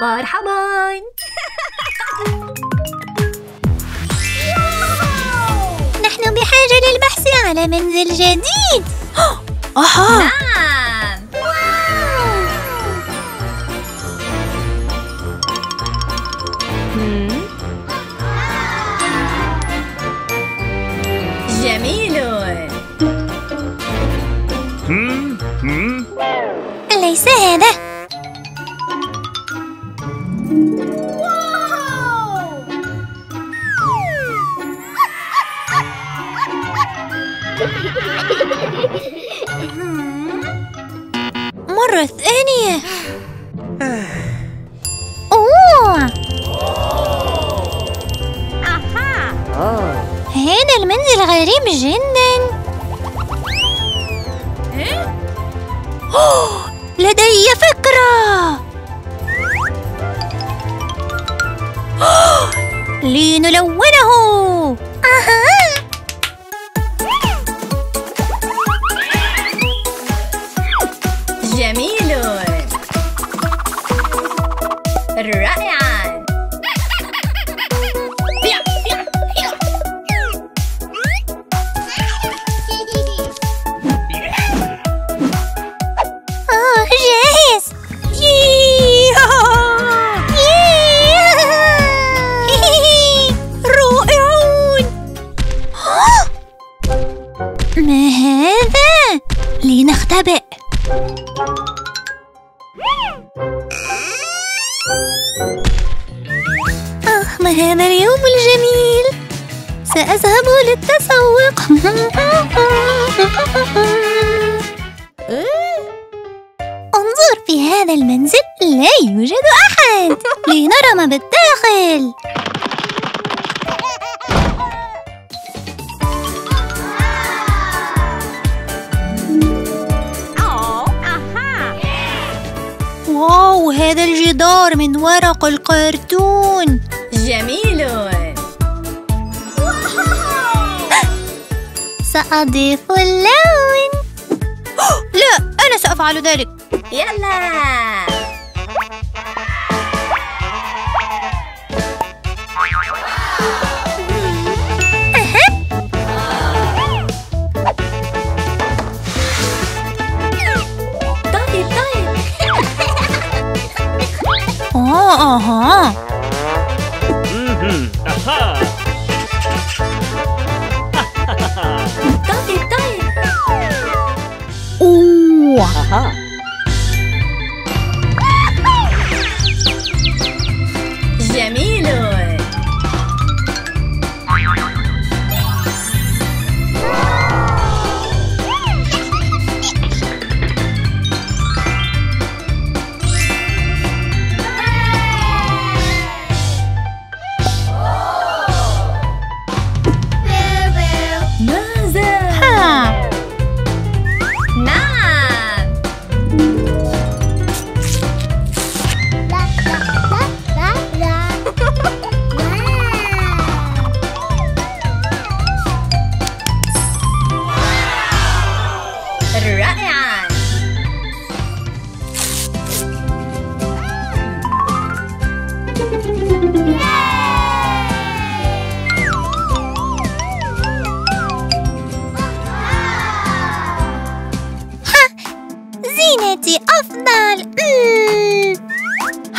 مرحبا. نحن بحاجة للبحث على منزل جديد. أها. نعم. هذا المنزل غريب جدا. لدي فكرة. لنلونه. سأذهب للتسوق. انظر في هذا المنزل لا يوجد أحد. لنرى ما بالداخل. واو هذا الجدار من ورق الكرتون. جميل. سأضيف اللون. لا أنا سأفعل ذلك. يلا. طيب طيب. آه أها. أوه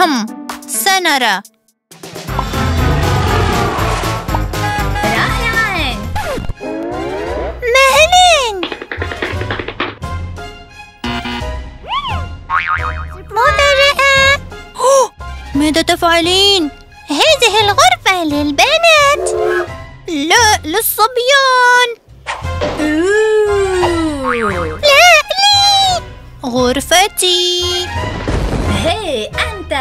هم سنرى. رائعا مهلا مفاجأة ماذا تفعلين؟ هذه الغرفة للبنات. لا للصبيان. أوه. لا لي. غرفتي. أنت.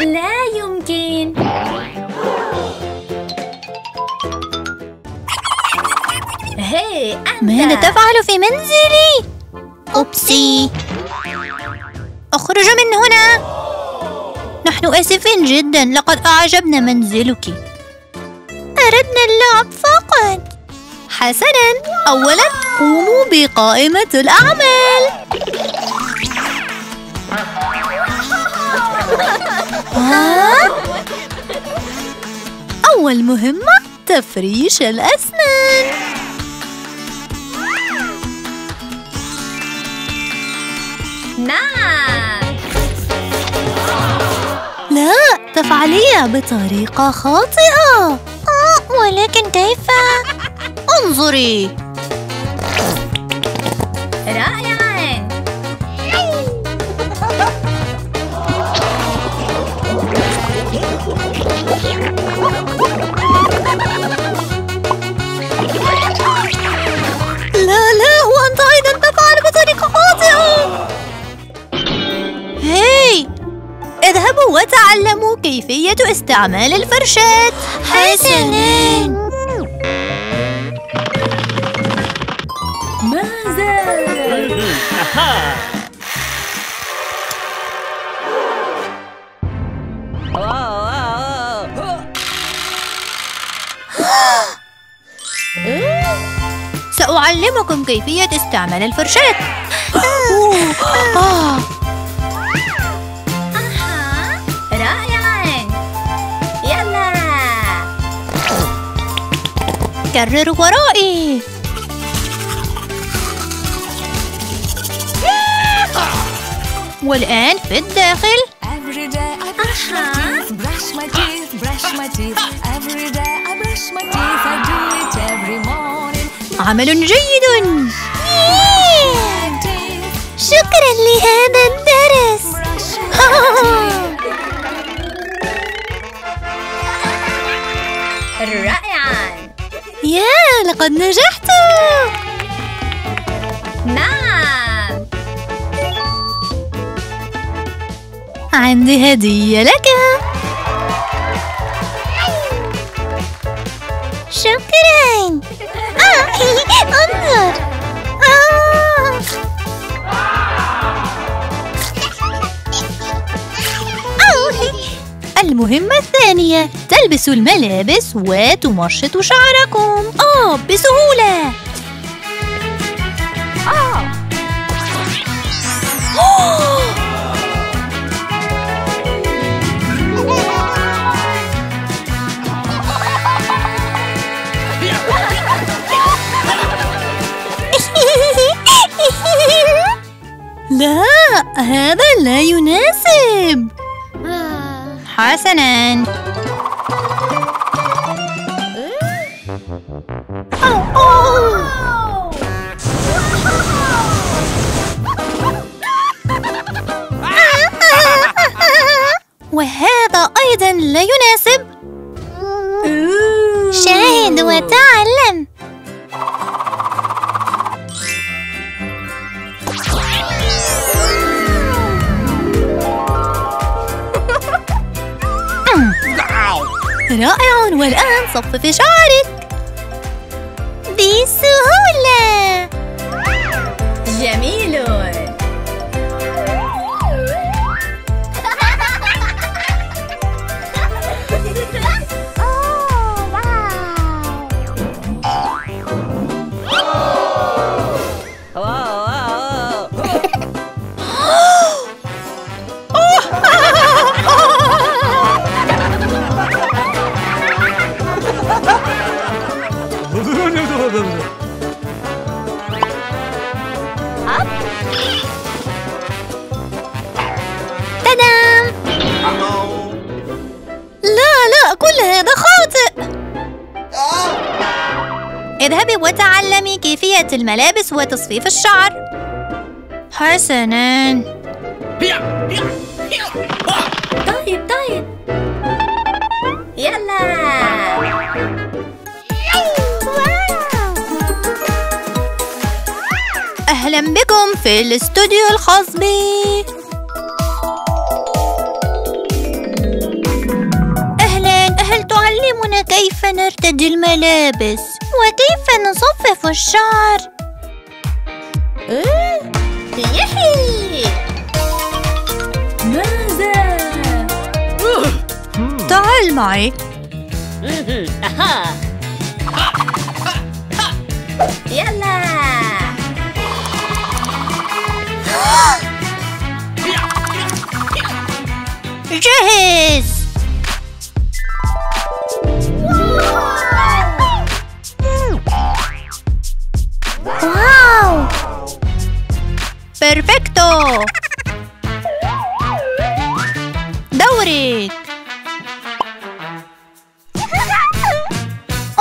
لا يمكن. هي أنت. ماذا تفعل في منزلي؟ أوبسي. أخرج من هنا. نحن آسفين جدا. لقد أعجبنا منزلك. أردنا اللعب فقط حسنا. أولا. قوموا بقائمة الأعمال؟ أول مهمة تفريش الأسنان. نعم. لا تفعليها بطريقة خاطئة. آه، ولكن كيف؟ انظري. استعمال الفرشاة. حسناً. ماذا سأعلمكم كيفية استعمال الفرشاة. تكرر ورائي. والآن في الداخل. عمل جيد. شكرا لهذا الدرس. الرأي يا لقد نجحت. نعم. عندي هدية لك. شكرا. آه انظر. آه. أوه. المهمة الثانية. تلبسوا الملابس وتمشطوا شعركم. آه بسهولة. آه. لا هذا لا يناسب. حسنا. وهذا أيضا لا يناسب. شاهد وتعلم. رائع والآن صفف شعرك. بسهولة جميل. الملابس وتصفيف الشعر. حسنا. طيب طيب. يلا. أهلا بكم في الاستوديو الخاص بي. أهلا. هل تعلمنا كيف نرتدي الملابس. وكيف نصفف الشعر؟ أه؟ يحي ماذا؟ تعال معي. يلا. جاهز! بيرفكتو دورك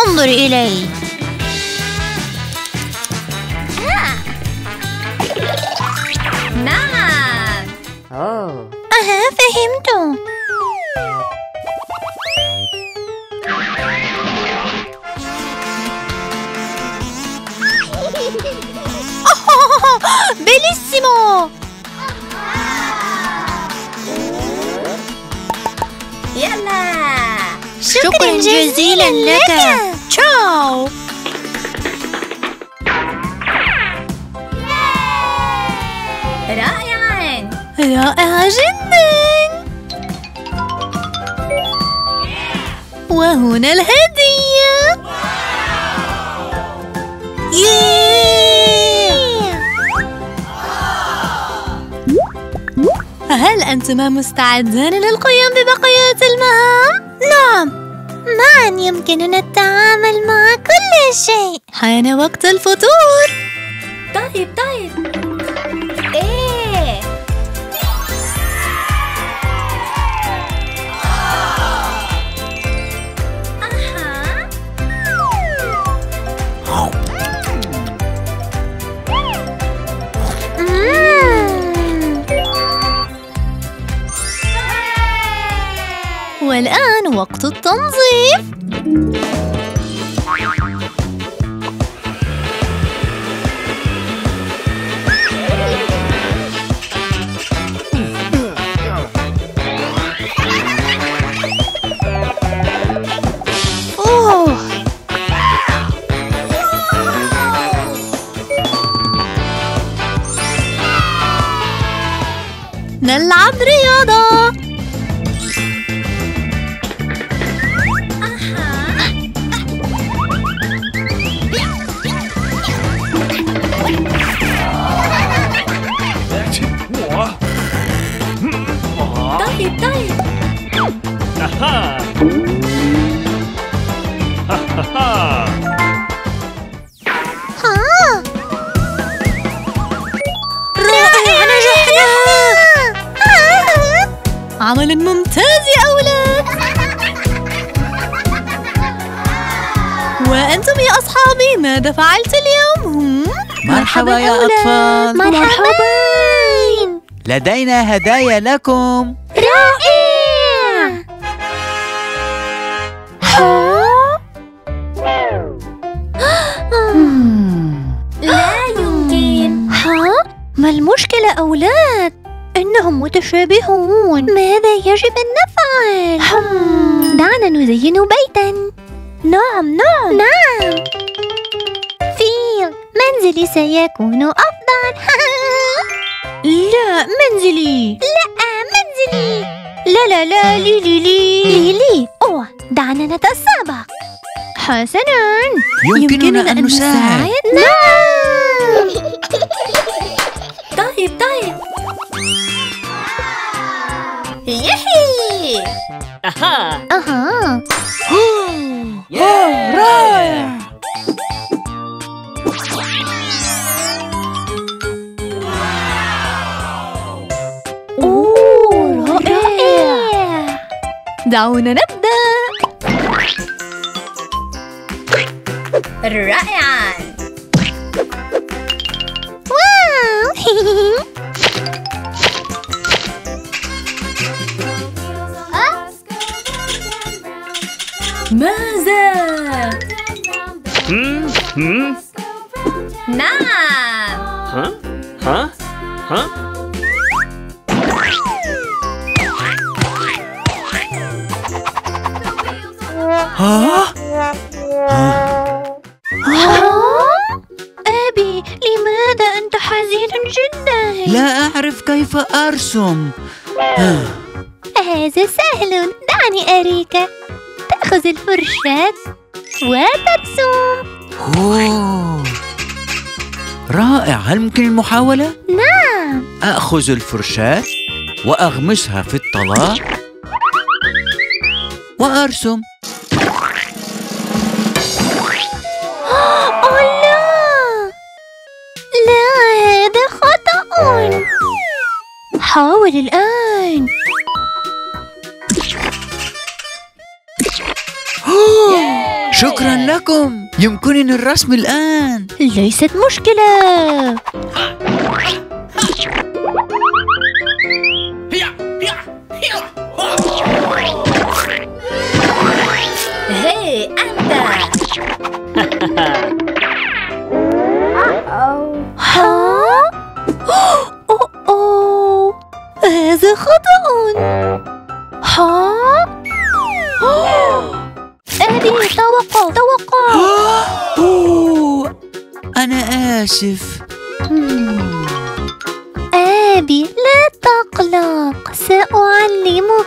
انظر إلي. نعم. أها فهمت. بيليسيمو يلا شكرا جزيلا لك تشاو رائعا رائعة جدا وهنا الهدية هل أنتما مستعدان للقيام ببقية المهام؟ نعم. معا يمكننا التعامل مع كل شيء. حان وقت الفطور. طيب طيب. والآن وقت التنظيف أوه. نلعب رياضة عمل ممتاز يا أولاد وأنتم يا أصحابي ماذا فعلت اليوم؟ مرحبا يا أطفال مرحبا لدينا هدايا لكم رائع ها؟ لا يمكن ها؟ ما المشكلة أولاد؟ إنهم متشابهون. ماذا يجب أن نفعل؟ هم. دعنا نزين بيتا. نعم نعم. نعم. فيل منزلي سيكون أفضل. لا منزلي. لا منزلي. لا لا لا لي لي لي. لي لي. أوه دعنا نتسابق. حسنا. يمكننا أن نساعد. نعم. نعم ها ها ها ها أبي لماذا أنت حزين جدا؟ لا أعرف كيف أرسم. هذا سهل. دعني أريك. تأخذ الفرشاة وترسم ممكن المحاولة؟ نعم. أخذ الفرشاة وأغمسها في الطلاء وأرسم. أوه لا. لا هذا خطأ. حاول الآن. شكرا لكم. يمكنني الرسم الآن. ليست مشكلة. هي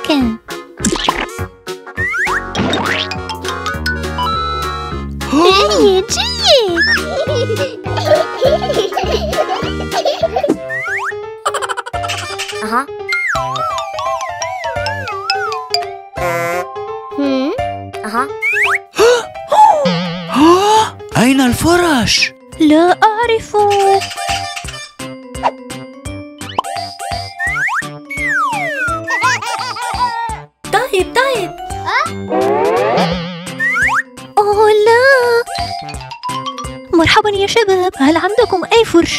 Can.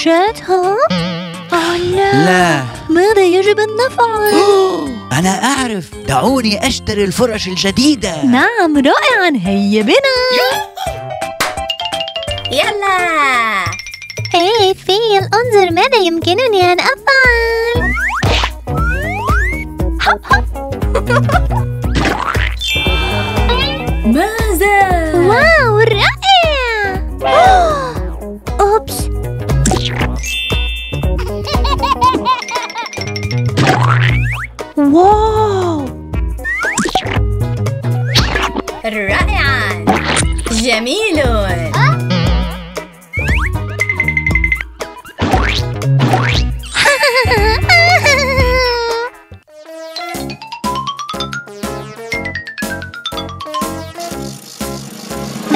أي فرشاة ها؟ لا. لا. ماذا يجب أن نفعل؟ أنا أعرف. دعوني أشتري الفرش الجديدة. نعم رائعا. هيا بنا. يلا. هاي فيل. انظر ماذا يمكنني أن أفعل. ماذا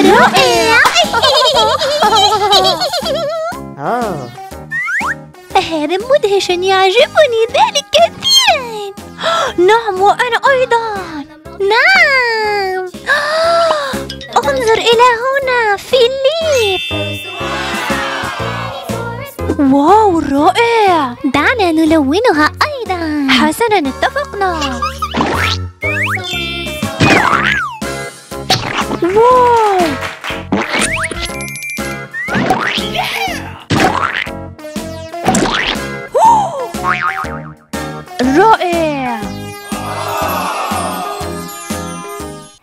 رائع. هذا مدهش يعجبني ذلك كثيرا. نعم وأنا أيضا. نعم. أنظر إلى هنا فيليب. واو رائع. دعنا نلونها أيضا. حسنا اتفقنا. واو. رائع.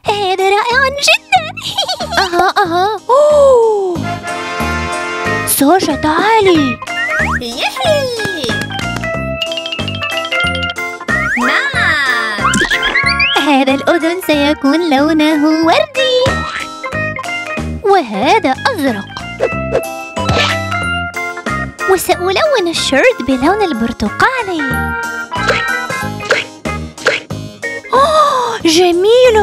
هذا رائع جدا. أها أها. أوه. سوشا تعالي يحي نعم. هذا الأذن سيكون لونه وردي. وهذا أزرق. وسألون الشيرت بلون البرتقالي. جميل.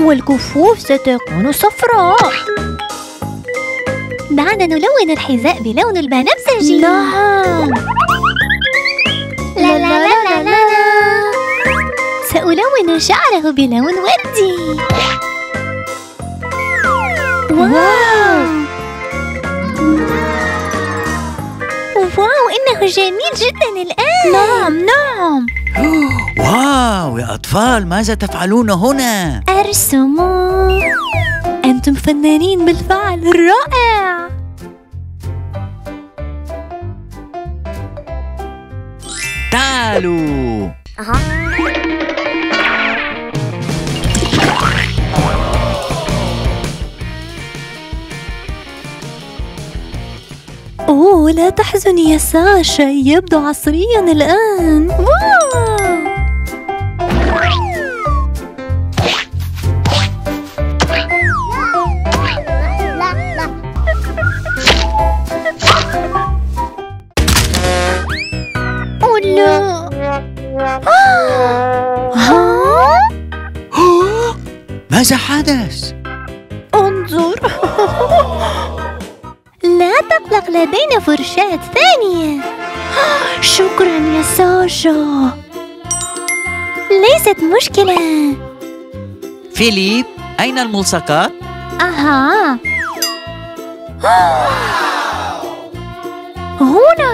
والكفوف ستكون صفراء. دعنا نلون الحذاء بلون البنفسجي. نعم لا لا لا لا لا سألون شعره بلون وردي wow. wow إنه جميل جدا الآن. نعم نعم. wow يا أطفال ماذا تفعلون هنا؟ أرسم أنتم فنانين بالفعل. رائع. تعالوا. أوه لا تحزني يا ساشا. يبدو عصريا الآن. واو. لا. ها؟ ماذا حدث؟ انظر لا تقلق لدينا فرشاة ثانية شكرا يا ساشا ليست مشكلة فيليب أين الملصقات؟ أها هنا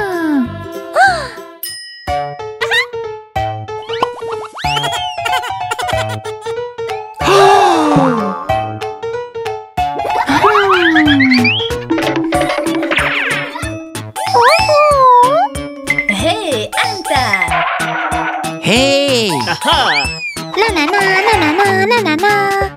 هاي أها لا لا لا لا لا لا لا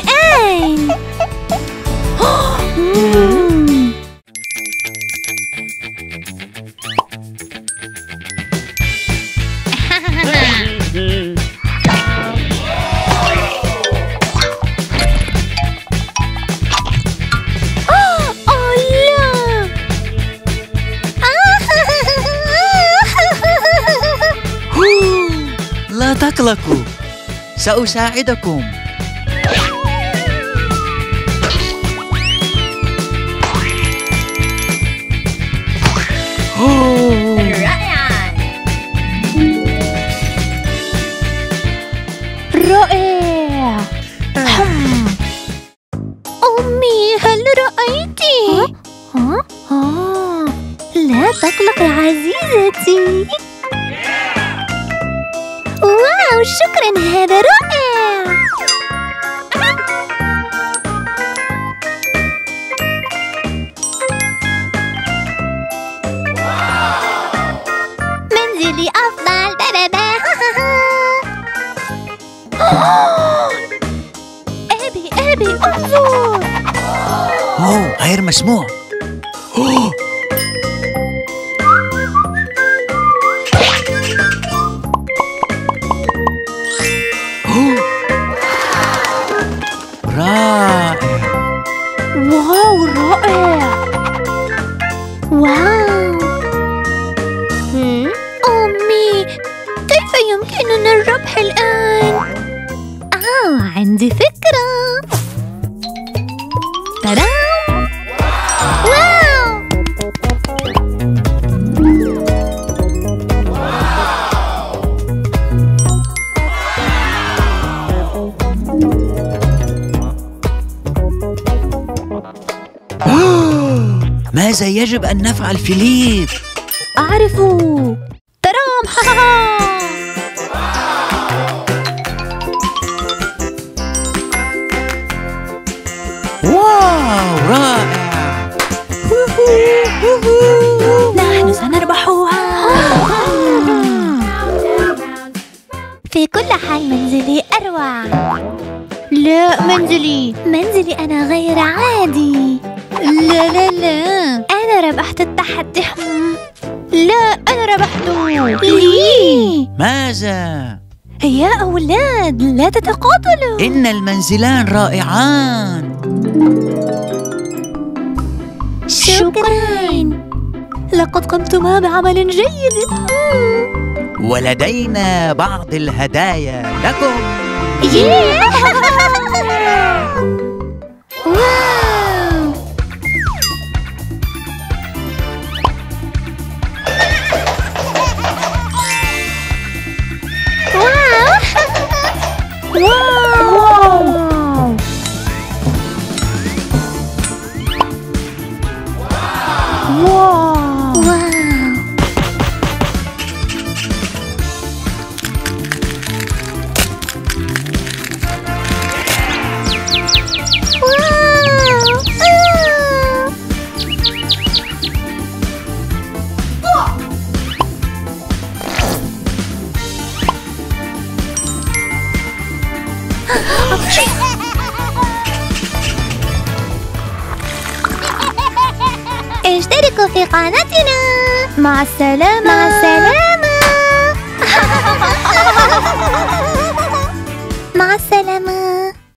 الآن. Oh, oh, لا تقلقوا سأساعدكم. لا تقلق يا عزيزتي. واو شكرا هذا رائع. منزلي أفضل. با أبي أبي أنظر. أوه غير مسموع. يمكننا الربح الآن؟ آه عندي فكرة. واو. ماذا يجب أن نفعل فيليب؟ أعرف ترام واو رائع نحن سنربحها في كل حال منزلي أروع. لا منزلي. منزلي أنا غير عادي. لا لا لا. أنا ربحت التحدي. لا أنا ربحت لي ماذا؟ يا أولاد لا تتقاتلوا. إن المنزلان رائعان. شكرا. لقد قمتما بعمل جيد. ولدينا بعض الهدايا لكم.